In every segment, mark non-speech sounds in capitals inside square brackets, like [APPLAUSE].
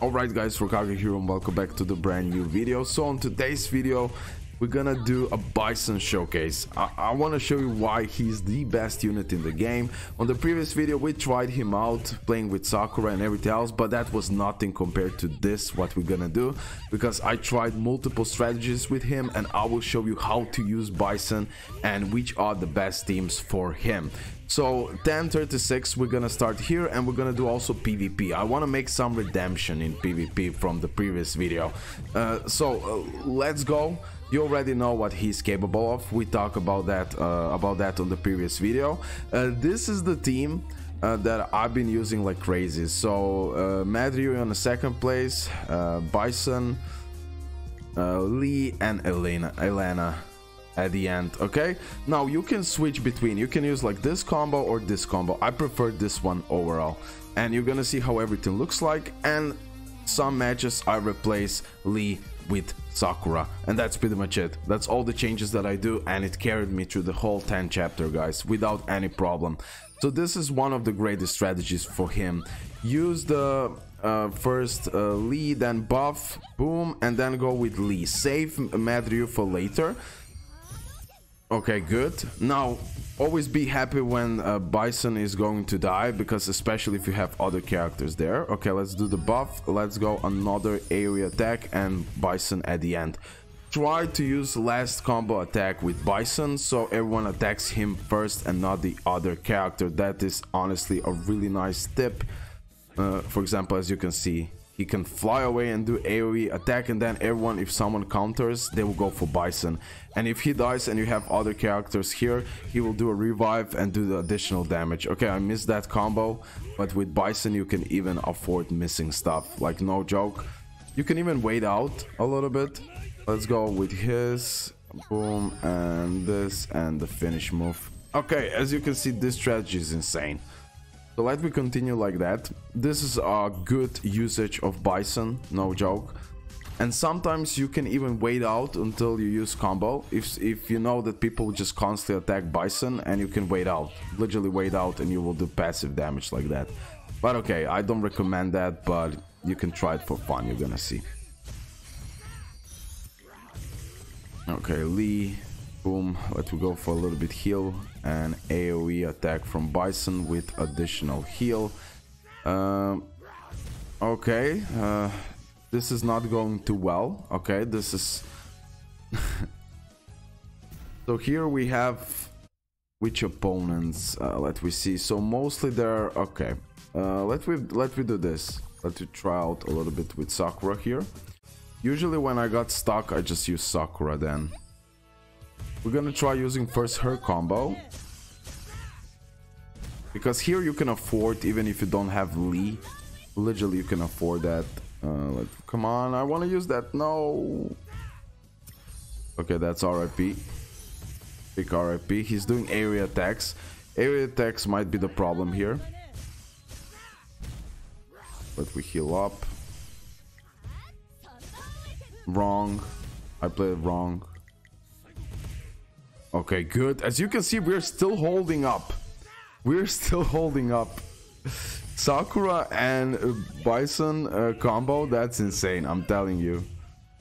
Alright guys, Rokage here and welcome back to the brand new video. So on today's video, we're gonna do a Bison showcase. I, I want to show you why he's the best unit in the game. On the previous video, we tried him out playing with Sakura and everything else, but that was nothing compared to this, what we're gonna do. Because I tried multiple strategies with him and I will show you how to use Bison and which are the best teams for him. So 1036 we're gonna start here and we're gonna do also PvP. I want to make some redemption in PvP from the previous video. Uh, so uh, let's go. You already know what he's capable of. We talked about that uh, about that on the previous video. Uh, this is the team uh, that I've been using like crazy. So uh, on the second place, uh, Bison, Lee, and Elena. Elena at the end okay? Now you can switch between you can use like this combo or this combo. I prefer this one overall. And you're gonna see how everything looks like. And some matches i replace lee with sakura. And that's pretty much it. That's all the changes that i do and it carried me through the whole 10 chapter guys without any problem. So this is one of the greatest strategies for him. Use the uh, first uh, Lee, then buff, boom, and then go with Lee. Save Madryu for later. Okay, good. Now, always be happy when uh, Bison is going to die, because especially if you have other characters there. Okay, let's do the buff. Let's go another area attack and Bison at the end. Try to use last combo attack with Bison, so everyone attacks him first and not the other character. That is honestly a really nice tip. Uh, for example, as you can see, he can fly away and do AoE attack and then everyone, if someone counters, they will go for Bison. And if he dies and you have other characters here, he will do a revive and do the additional damage. Okay, I missed that combo, but with Bison you can even afford missing stuff, like no joke. You can even wait out a little bit. Let's go with his, boom, and this, and the finish move. Okay, as you can see, this strategy is insane. So let me continue like that. This is a good usage of Bison, no joke. And sometimes you can even wait out until you use combo. If, if you know that people just constantly attack Bison and you can wait out. Literally wait out and you will do passive damage like that. But okay, I don't recommend that, but you can try it for fun, you're gonna see. Okay, Lee, boom, let me go for a little bit heal and AoE attack from Bison with additional heal. Um, okay, uh, this is not going too well. Okay, this is... [LAUGHS] so here we have which opponents, uh, let me see. So mostly they're... Okay, uh, let me let me do this. Let me try out a little bit with Sakura here. Usually when I got stuck, I just use Sakura then. We're gonna try using first her combo. Because here you can afford, even if you don't have Lee. Literally you can afford that. Uh, let, come on, I want to use that. No. Okay, that's RIP. Big RIP. He's doing area attacks. Area attacks might be the problem here. But we heal up. Wrong. I played wrong. Okay, good. As you can see, we're still holding up. We're [LAUGHS] still holding up. Sakura and Bison uh, combo, that's insane, I'm telling you.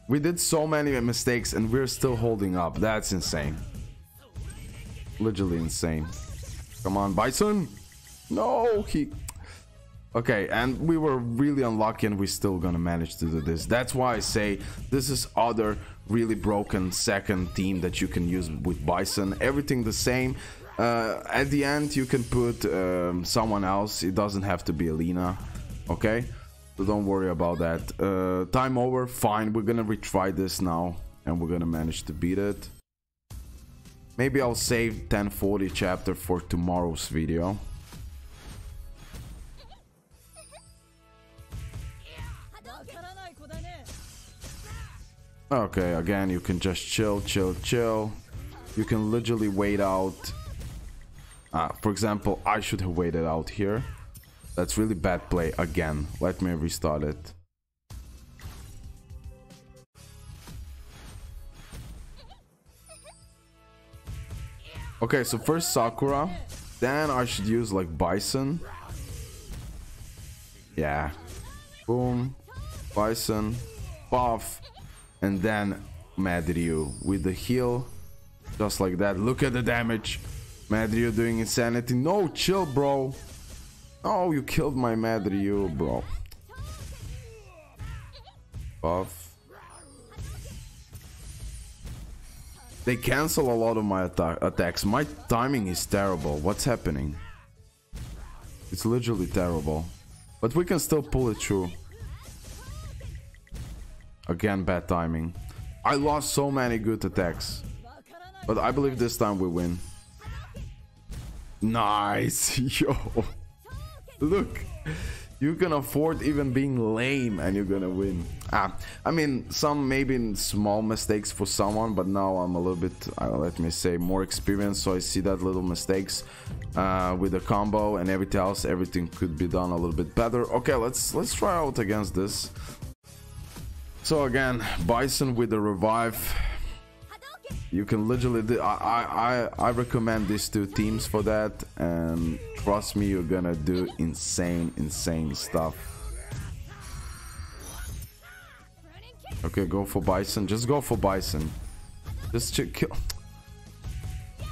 We did so many mistakes and we're still holding up. That's insane. Literally insane. Come on, Bison! No, he... Okay, and we were really unlucky and we're still gonna manage to do this. That's why I say this is other really broken second team that you can use with Bison. Everything the same. Uh, at the end, you can put um, someone else. It doesn't have to be Elena. Okay? So don't worry about that. Uh, time over. Fine. We're gonna retry this now. And we're gonna manage to beat it. Maybe I'll save 1040 chapter for tomorrow's video. Okay, again, you can just chill, chill, chill. You can literally wait out. Uh, for example, I should have waited out here. That's really bad play. Again, let me restart it. Okay, so first Sakura. Then I should use like Bison. Yeah. Boom. Bison, Puff, and then Madryu with the heal. Just like that. Look at the damage. Madryu doing insanity. No, chill, bro. Oh, you killed my Madryu, bro. Buff. They cancel a lot of my atta attacks. My timing is terrible. What's happening? It's literally terrible. But we can still pull it through. Again, bad timing. I lost so many good attacks. But I believe this time we win. Nice. [LAUGHS] Yo. Look. You can afford even being lame and you're gonna win. Ah, I mean, some maybe small mistakes for someone, but now I'm a little bit, uh, let me say, more experienced, so I see that little mistakes uh, with the combo and everything else. Everything could be done a little bit better. Okay, let's let's try out against this. So again, Bison with the revive. You can literally, I, I, I recommend these two teams for that and trust me, you're gonna do insane, insane stuff. Okay, go for Bison. Just go for Bison. Just kill.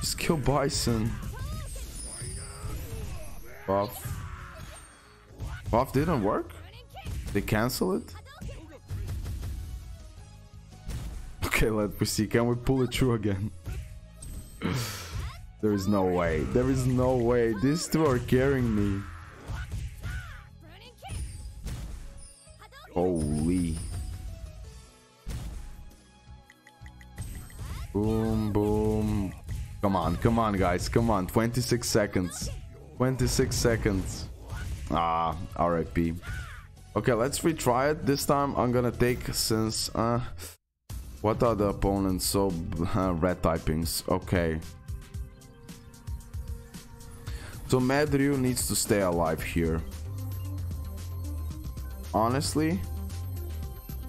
Just kill Bison. Buff. Buff didn't work? They cancel it? Let me see. Can we pull it through again? there is no way. There is no way. These two are carrying me. Holy. Boom, boom. Come on, come on, guys. Come on. 26 seconds. 26 seconds. Ah, RIP. Okay, let's retry it. This time I'm gonna take since... Uh, what are the opponents? So, uh, red typings. Okay. So Madryu needs to stay alive here. Honestly,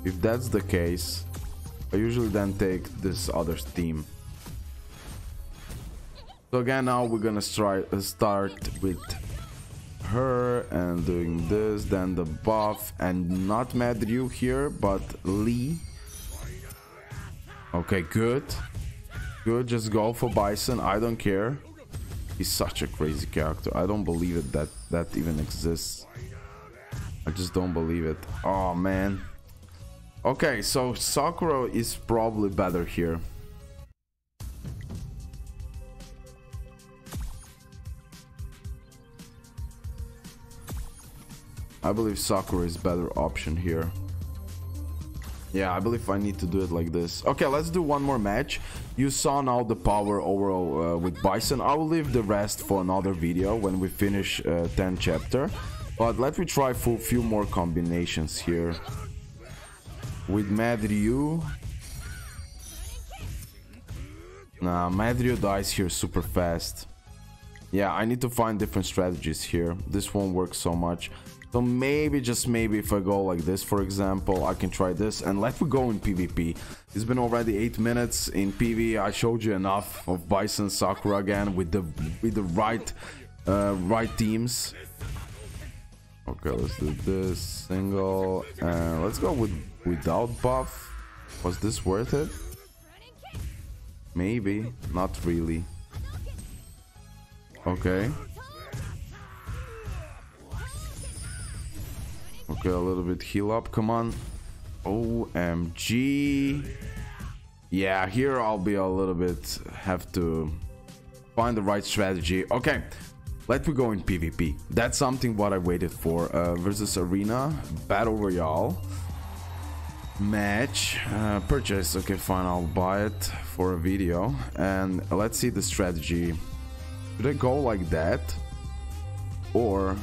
if that's the case, I usually then take this other team. So again, now we're gonna uh, start with her and doing this, then the buff, and not Madryu here, but Lee. Okay, good. Good, just go for Bison. I don't care. He's such a crazy character. I don't believe it that that even exists. I just don't believe it. Oh, man. Okay, so Sakura is probably better here. I believe Sakura is better option here. Yeah, I believe I need to do it like this. Okay, let's do one more match. You saw now the power overall uh, with Bison. I will leave the rest for another video when we finish uh, 10 chapter. But let me try for a few more combinations here. With Madryu. Nah, Madryu dies here super fast. Yeah, I need to find different strategies here. This won't work so much. So maybe, just maybe, if I go like this, for example, I can try this. And let me go in PvP. It's been already 8 minutes in PV. I showed you enough of Bison Sakura again with the with the right uh, right teams. Okay, let's do this single. And let's go with without buff. Was this worth it? Maybe, not really. Okay. A little bit heal up. Come on. OMG. Yeah, here I'll be a little bit... Have to find the right strategy. Okay. Let me go in PvP. That's something what I waited for. Uh, versus Arena. Battle Royale. Match. Uh, purchase. Okay, fine. I'll buy it for a video. And let's see the strategy. Should I go like that? Or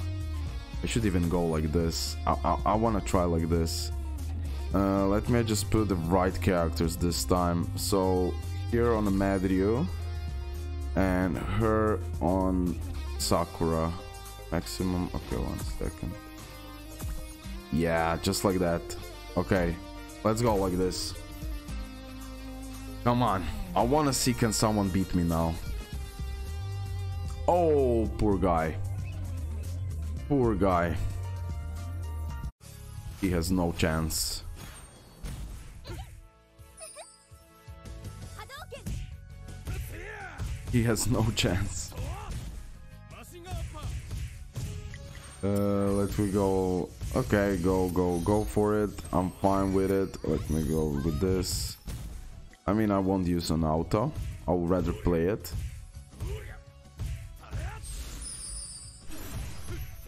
I should even go like this. I, I, I want to try like this. Uh, let me just put the right characters this time. So here on the Madryu and her on Sakura. Maximum. Okay, one second. Yeah, just like that. Okay, let's go like this. Come on. I want to see can someone beat me now. Oh, poor guy. Poor guy. He has no chance. He has no chance. Uh, let me go. Okay, go, go, go for it. I'm fine with it. Let me go with this. I mean, I won't use an auto. I would rather play it.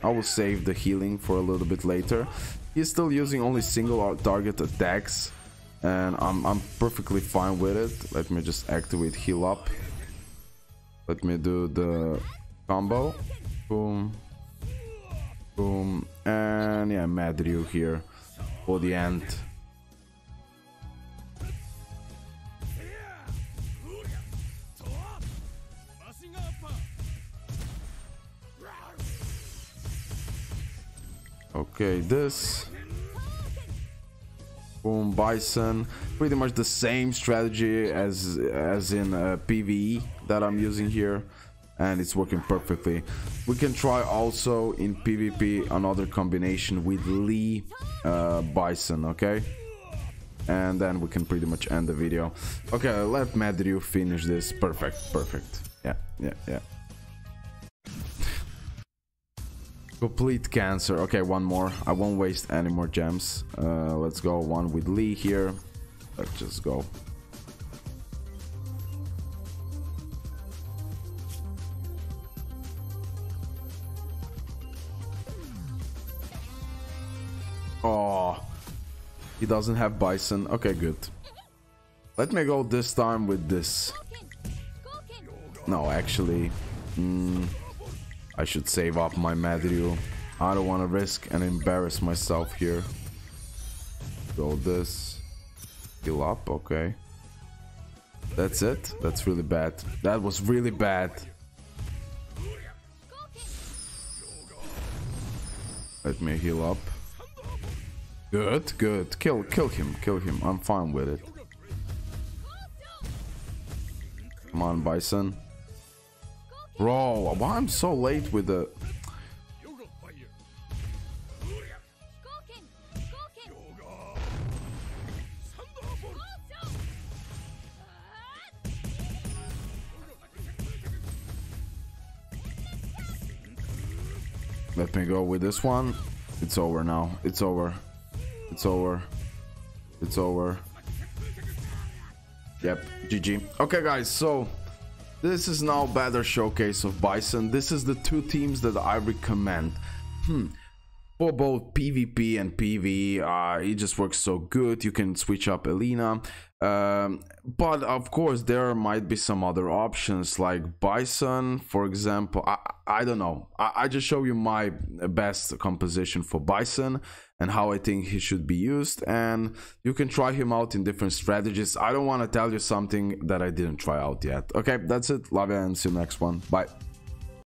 I will save the healing for a little bit later. He's still using only single target attacks and I'm, I'm perfectly fine with it. Let me just activate heal up. Let me do the combo. Boom. Boom. And yeah, Mad Ryu here for the end. Okay, this. Boom, Bison. Pretty much the same strategy as as in uh, PvE that I'm using here. And it's working perfectly. We can try also in PvP another combination with Lee uh, Bison, okay? And then we can pretty much end the video. Okay, let Mad Ryu finish this. Perfect, perfect. Yeah, yeah, yeah. Complete cancer. Okay, one more. I won't waste any more gems. Uh, let's go one with Lee here. Let's just go. Oh, he doesn't have Bison. Okay, good. Let me go this time with this. No, actually. Mm, I should save up my Ryu. I don't want to risk and embarrass myself here. Go this. Heal up, okay. That's it? That's really bad. That was really bad. Let me heal up. Good, good. Kill, kill him, kill him. I'm fine with it. Come on, Bison. Bro, why I'm so late with the... Let me go with this one. It's over now. It's over. It's over. It's over. Yep, GG. Okay, guys, so this is now better showcase of Bison. This is the two teams that I recommend. Hmm. For both PvP and PvE, uh, it just works so good. You can switch up Elena. Um, but of course, there might be some other options like Bison, for example. I, I don't know. I, I just show you my best composition for Bison and how I think he should be used. And you can try him out in different strategies. I don't want to tell you something that I didn't try out yet. Okay, that's it. Love you and see you next one. Bye.